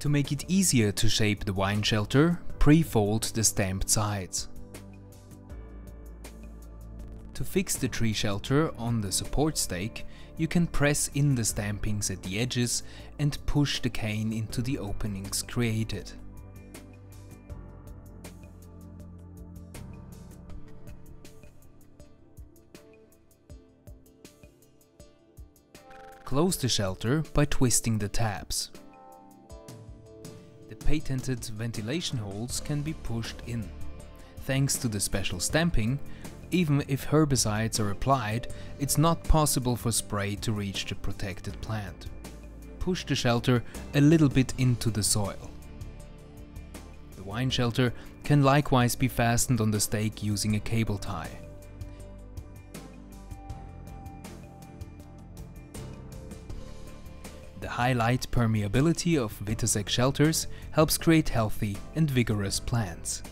To make it easier to shape the wine shelter, pre-fold the stamped sides. To fix the tree shelter on the support stake, you can press in the stampings at the edges and push the cane into the openings created. Close the shelter by twisting the tabs. Patented ventilation holes can be pushed in. Thanks to the special stamping, even if herbicides are applied, it's not possible for spray to reach the protected plant. Push the shelter a little bit into the soil. The wine shelter can likewise be fastened on the stake using a cable tie. The high light permeability of Witasek shelters helps create healthy and vigorous plants.